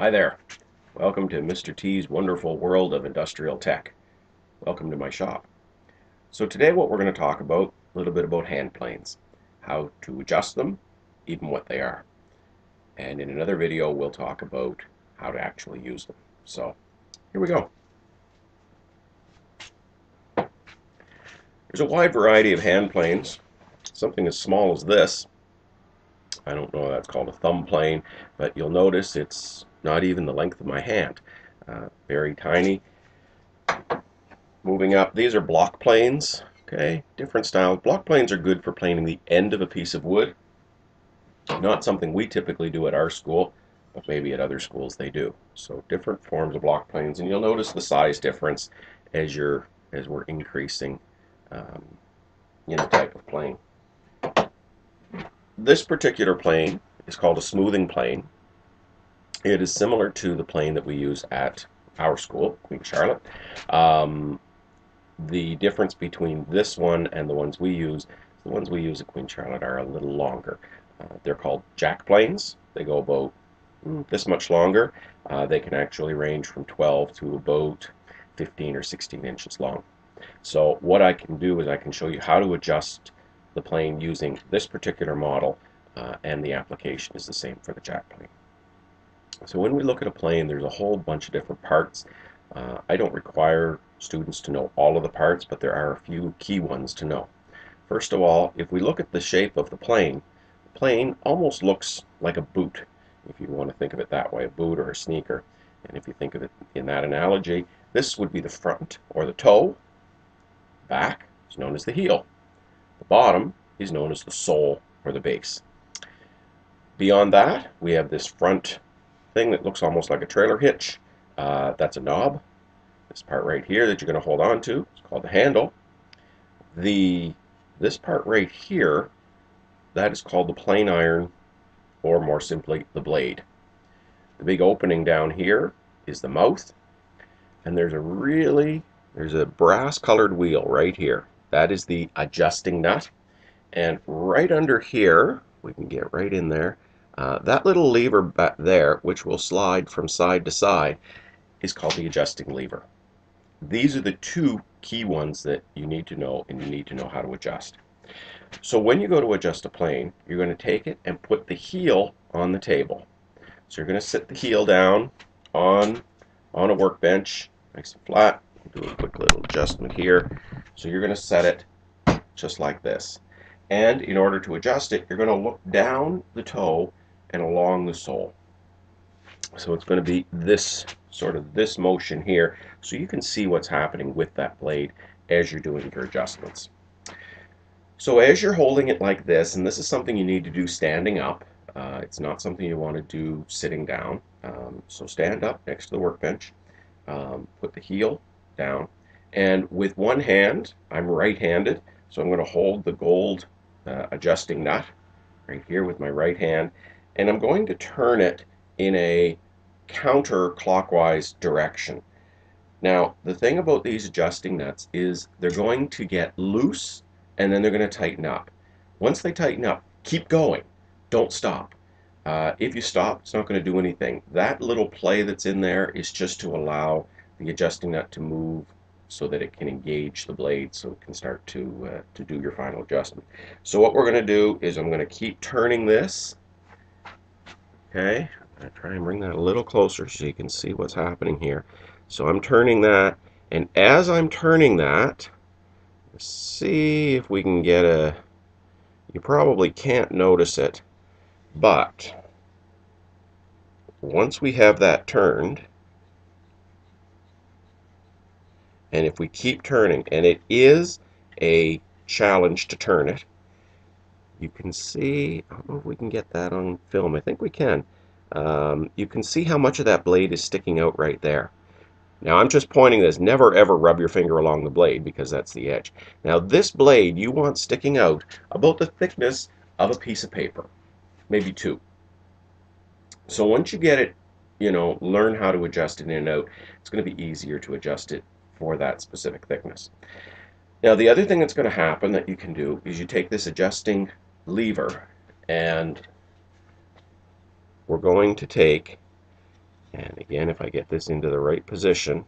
Hi there. Welcome to Mr. T's wonderful world of industrial tech. Welcome to my shop. So today what we're going to talk about a little bit about hand planes, how to adjust them, even what they are. And in another video we'll talk about how to actually use them. So here we go. There's a wide variety of hand planes. Something as small as this. I don't know that's called a thumb plane, but you'll notice it's not even the length of my hand. Uh, very tiny. Moving up, these are block planes. Okay, different styles. Block planes are good for planing the end of a piece of wood. Not something we typically do at our school, but maybe at other schools they do. So different forms of block planes, and you'll notice the size difference as you're as we're increasing um, in the type of plane. This particular plane is called a smoothing plane. It is similar to the plane that we use at our school, Queen Charlotte. Um, the difference between this one and the ones we use, the ones we use at Queen Charlotte are a little longer. Uh, they're called jack planes. They go about mm, this much longer. Uh, they can actually range from 12 to about 15 or 16 inches long. So what I can do is I can show you how to adjust the plane using this particular model uh, and the application is the same for the jack plane. So when we look at a plane, there's a whole bunch of different parts. Uh, I don't require students to know all of the parts, but there are a few key ones to know. First of all, if we look at the shape of the plane, the plane almost looks like a boot, if you want to think of it that way, a boot or a sneaker. And if you think of it in that analogy, this would be the front or the toe. Back is known as the heel. The bottom is known as the sole or the base. Beyond that, we have this front thing that looks almost like a trailer hitch. Uh, that's a knob. This part right here that you're going to hold on to is called the handle. The This part right here, that is called the plane iron, or more simply, the blade. The big opening down here is the mouth, and there's a really, there's a brass colored wheel right here. That is the adjusting nut. And right under here, we can get right in there, uh, that little lever back there, which will slide from side to side, is called the adjusting lever. These are the two key ones that you need to know and you need to know how to adjust. So when you go to adjust a plane, you're going to take it and put the heel on the table. So you're going to sit the heel down on, on a workbench, nice and flat. Do a quick little adjustment here. So you're going to set it just like this. And in order to adjust it, you're going to look down the toe and along the sole. So it's going to be this sort of this motion here so you can see what's happening with that blade as you're doing your adjustments. So as you're holding it like this, and this is something you need to do standing up, uh, it's not something you want to do sitting down. Um, so stand up next to the workbench, um, put the heel down, and with one hand, I'm right-handed, so I'm going to hold the gold uh, adjusting nut right here with my right hand, and I'm going to turn it in a counterclockwise direction. Now, the thing about these adjusting nuts is they're going to get loose and then they're going to tighten up. Once they tighten up, keep going. Don't stop. Uh, if you stop, it's not going to do anything. That little play that's in there is just to allow the adjusting nut to move so that it can engage the blade so it can start to, uh, to do your final adjustment. So what we're going to do is I'm going to keep turning this Okay, I try and bring that a little closer so you can see what's happening here. So I'm turning that, and as I'm turning that, see if we can get a, you probably can't notice it, but once we have that turned, and if we keep turning, and it is a challenge to turn it, you can see, I don't know if we can get that on film. I think we can. Um, you can see how much of that blade is sticking out right there. Now I'm just pointing this. Never ever rub your finger along the blade because that's the edge. Now this blade you want sticking out about the thickness of a piece of paper. Maybe two. So once you get it, you know, learn how to adjust it in and out, it's going to be easier to adjust it for that specific thickness. Now the other thing that's going to happen that you can do is you take this adjusting lever and we're going to take And again, if I get this into the right position,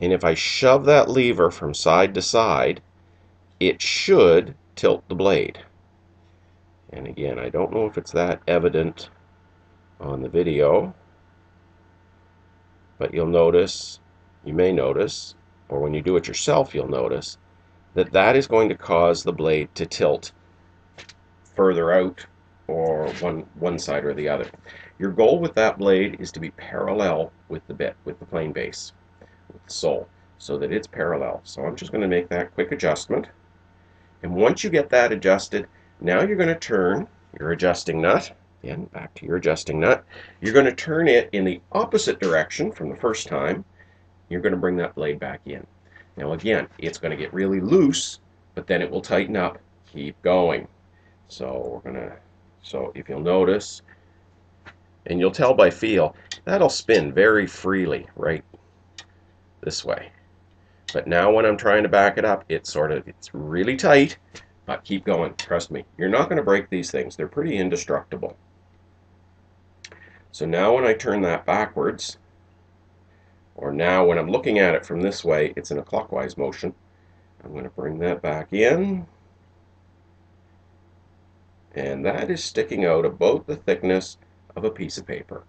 and if I shove that lever from side to side, it should tilt the blade. And again, I don't know if it's that evident on the video, but you'll notice, you may notice, or when you do it yourself, you'll notice, that that is going to cause the blade to tilt further out or one, one side or the other. Your goal with that blade is to be parallel with the bit, with the plane base, with the sole, so that it's parallel. So I'm just going to make that quick adjustment. And once you get that adjusted, now you're going to turn your adjusting nut, again, back to your adjusting nut. You're going to turn it in the opposite direction from the first time. You're going to bring that blade back in. Now again, it's going to get really loose, but then it will tighten up. Keep going. So we're to, so if you'll notice, and you'll tell by feel, that'll spin very freely right this way. But now when I'm trying to back it up, it's sort of, it's really tight, but keep going, trust me. You're not going to break these things. They're pretty indestructible. So now when I turn that backwards, or now when I'm looking at it from this way, it's in a clockwise motion. I'm going to bring that back in. And that is sticking out about the thickness of a piece of paper.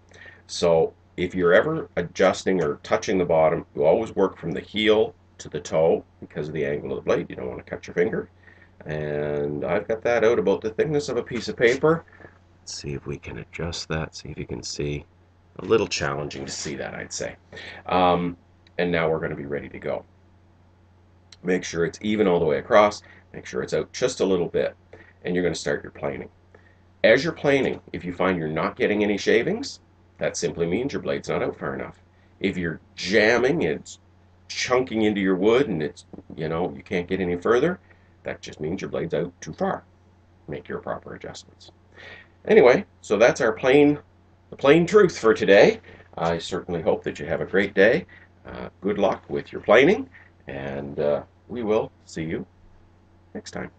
So if you're ever adjusting or touching the bottom, you always work from the heel to the toe because of the angle of the blade. You don't want to cut your finger. And I've got that out about the thickness of a piece of paper. Let's see if we can adjust that, see if you can see. A little challenging to see that, I'd say. Um, and now we're going to be ready to go. Make sure it's even all the way across. Make sure it's out just a little bit. And you're going to start your planing. As you're planing, if you find you're not getting any shavings, that simply means your blade's not out far enough. If you're jamming, it's chunking into your wood and it's, you know, you can't get any further, that just means your blade's out too far. Make your proper adjustments. Anyway, so that's our plane, the plain truth for today. I certainly hope that you have a great day. Uh, good luck with your planing, and uh, we will see you next time.